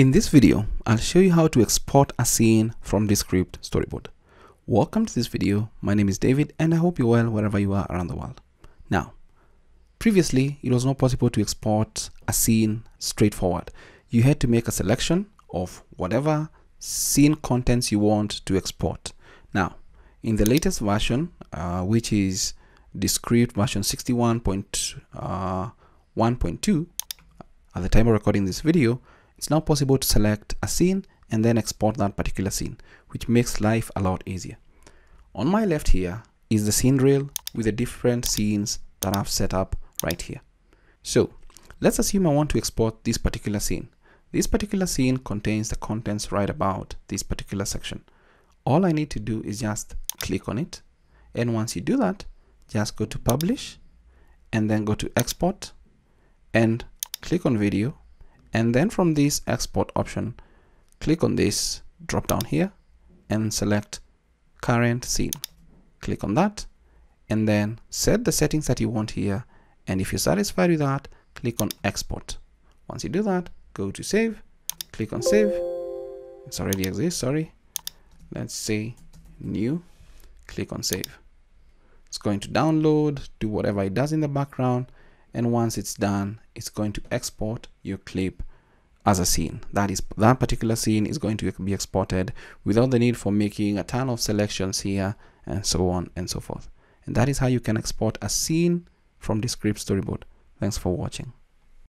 In this video, I'll show you how to export a scene from Descript Storyboard. Welcome to this video. My name is David and I hope you're well wherever you are around the world. Now, previously it was not possible to export a scene straightforward. You had to make a selection of whatever scene contents you want to export. Now, in the latest version, uh, which is Descript version 61.1.2, uh, at the time of recording this video, it's now possible to select a scene and then export that particular scene, which makes life a lot easier. On my left here is the scene rail with the different scenes that I've set up right here. So let's assume I want to export this particular scene. This particular scene contains the contents right about this particular section. All I need to do is just click on it. And once you do that, just go to publish and then go to export and click on video and then from this export option click on this drop down here and select current scene. Click on that and then set the settings that you want here. And if you're satisfied with that click on export. Once you do that go to save click on save. It's already exists sorry. Let's say new click on save. It's going to download do whatever it does in the background and once it's done it's going to export your clip as a scene. That is that particular scene is going to be exported without the need for making a ton of selections here and so on and so forth. And that is how you can export a scene from Descript storyboard. Thanks for watching